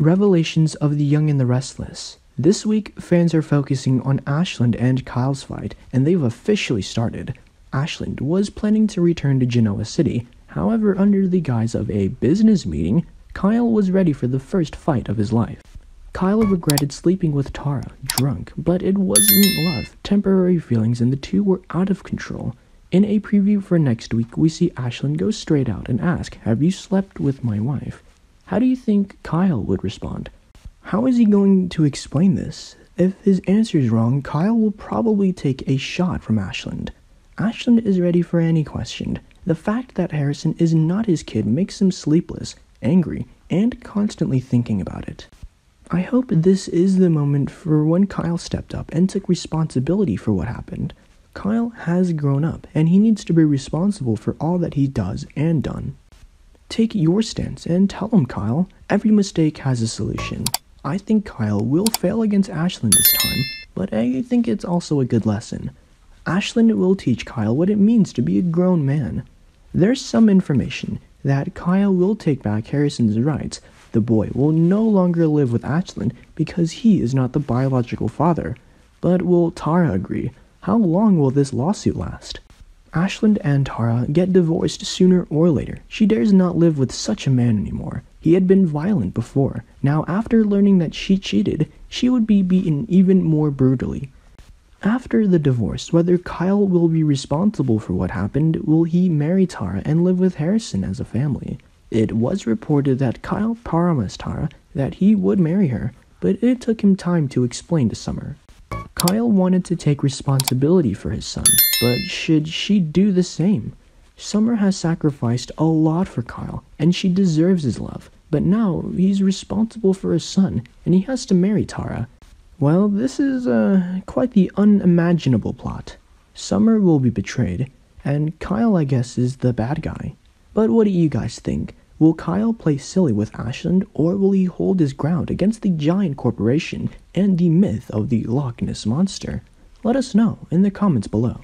Revelations of the Young and the Restless. This week, fans are focusing on Ashland and Kyle's fight, and they've officially started. Ashland was planning to return to Genoa City, however, under the guise of a business meeting, Kyle was ready for the first fight of his life. Kyle regretted sleeping with Tara, drunk, but it wasn't love, temporary feelings, and the two were out of control. In a preview for next week, we see Ashland go straight out and ask, Have you slept with my wife? How do you think Kyle would respond? How is he going to explain this? If his answer is wrong, Kyle will probably take a shot from Ashland. Ashland is ready for any question. The fact that Harrison is not his kid makes him sleepless, angry, and constantly thinking about it. I hope this is the moment for when Kyle stepped up and took responsibility for what happened. Kyle has grown up, and he needs to be responsible for all that he does and done. Take your stance and tell him, Kyle. Every mistake has a solution. I think Kyle will fail against Ashland this time, but I think it's also a good lesson. Ashland will teach Kyle what it means to be a grown man. There's some information that Kyle will take back Harrison's rights. The boy will no longer live with Ashland because he is not the biological father. But will Tara agree? How long will this lawsuit last? Ashland and Tara get divorced sooner or later. She dares not live with such a man anymore. He had been violent before. Now, after learning that she cheated, she would be beaten even more brutally. After the divorce, whether Kyle will be responsible for what happened, will he marry Tara and live with Harrison as a family? It was reported that Kyle promised Tara that he would marry her, but it took him time to explain to Summer. Kyle wanted to take responsibility for his son, but should she do the same? Summer has sacrificed a lot for Kyle, and she deserves his love, but now he's responsible for his son, and he has to marry Tara. Well, this is uh, quite the unimaginable plot. Summer will be betrayed, and Kyle, I guess, is the bad guy. But what do you guys think? Will Kyle play silly with Ashland, or will he hold his ground against the giant corporation and the myth of the Loch Ness Monster? Let us know in the comments below.